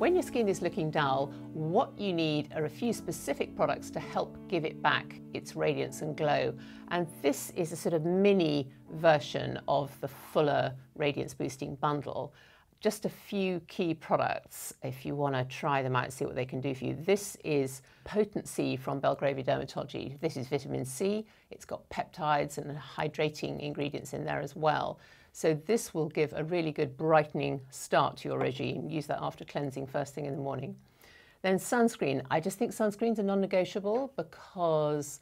When your skin is looking dull, what you need are a few specific products to help give it back its radiance and glow. And this is a sort of mini version of the fuller radiance boosting bundle. Just a few key products if you want to try them out and see what they can do for you. This is Potency from Belgravia Dermatology. This is vitamin C. It's got peptides and hydrating ingredients in there as well. So this will give a really good brightening start to your regime. Use that after cleansing first thing in the morning. Then sunscreen. I just think sunscreens are non-negotiable because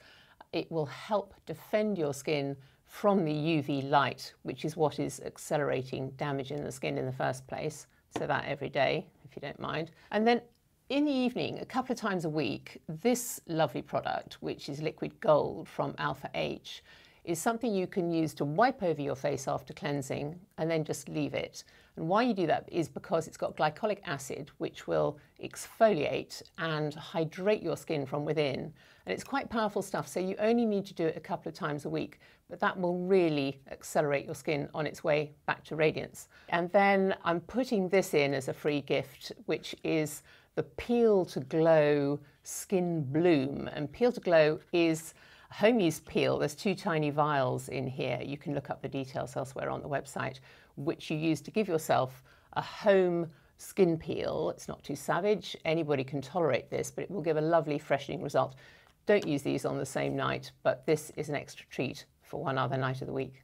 it will help defend your skin from the UV light, which is what is accelerating damage in the skin in the first place. So that every day, if you don't mind. And then in the evening, a couple of times a week, this lovely product, which is liquid gold from Alpha H, is something you can use to wipe over your face after cleansing and then just leave it. And why you do that is because it's got glycolic acid, which will exfoliate and hydrate your skin from within. And it's quite powerful stuff, so you only need to do it a couple of times a week, but that will really accelerate your skin on its way back to radiance. And then I'm putting this in as a free gift, which is the Peel to Glow Skin Bloom. And Peel to Glow is home use peel, there's two tiny vials in here. You can look up the details elsewhere on the website, which you use to give yourself a home skin peel. It's not too savage. Anybody can tolerate this, but it will give a lovely freshening result. Don't use these on the same night, but this is an extra treat for one other night of the week.